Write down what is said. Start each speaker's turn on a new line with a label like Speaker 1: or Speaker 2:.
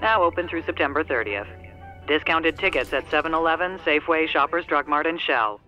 Speaker 1: Now open through September 30th. Discounted tickets at 7 Eleven, Safeway, Shoppers Drug Mart, and Shell.